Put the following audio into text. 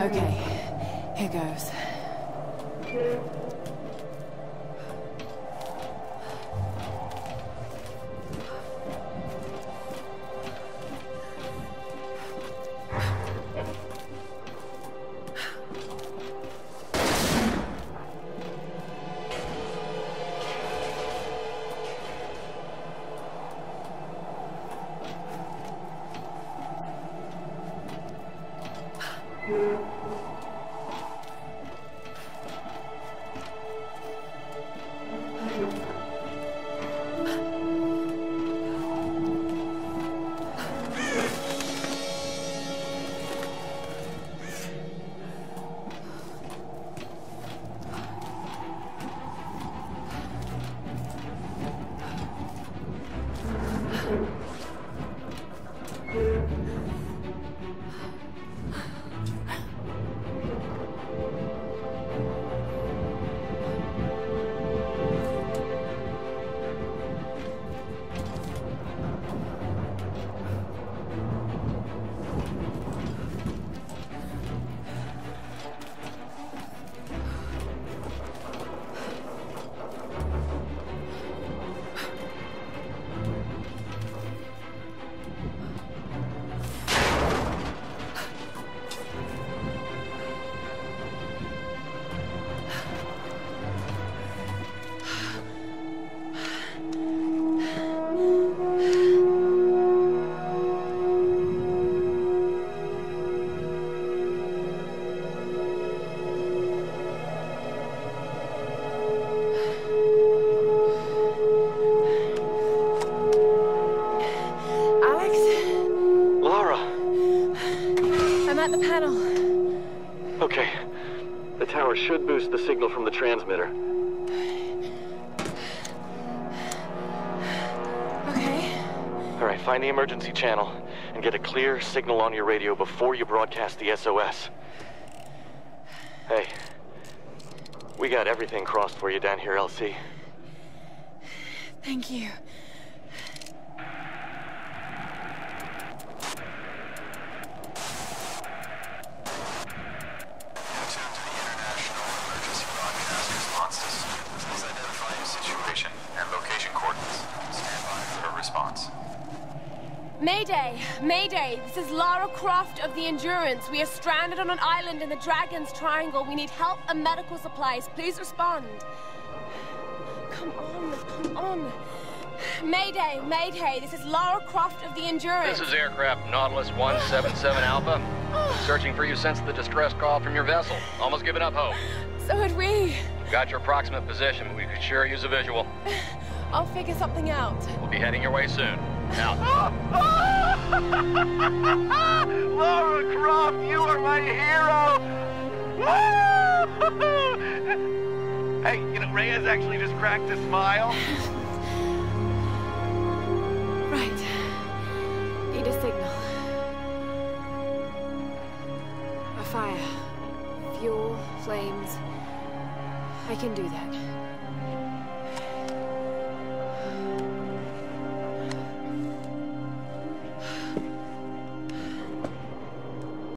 Okay, here goes. I'm at the panel. Okay. The tower should boost the signal from the transmitter. Okay. All right, find the emergency channel and get a clear signal on your radio before you broadcast the SOS. Hey, we got everything crossed for you down here, LC. Thank you. Mayday! Mayday! This is Lara Croft of the Endurance. We are stranded on an island in the Dragon's Triangle. We need help and medical supplies. Please respond. Come on, come on. Mayday, Mayday, this is Lara Croft of the Endurance. This is aircraft Nautilus 177 Alpha. Searching for you since the distress call from your vessel. Almost given up hope. So had we. Got your approximate position, but we could sure use a visual. I'll figure something out. We'll be heading your way soon. Out. Lara Croft, you are my hero! hey, you know, Reyes actually just cracked a smile. Right. Need a signal. A fire. Fuel, flames. I can do that.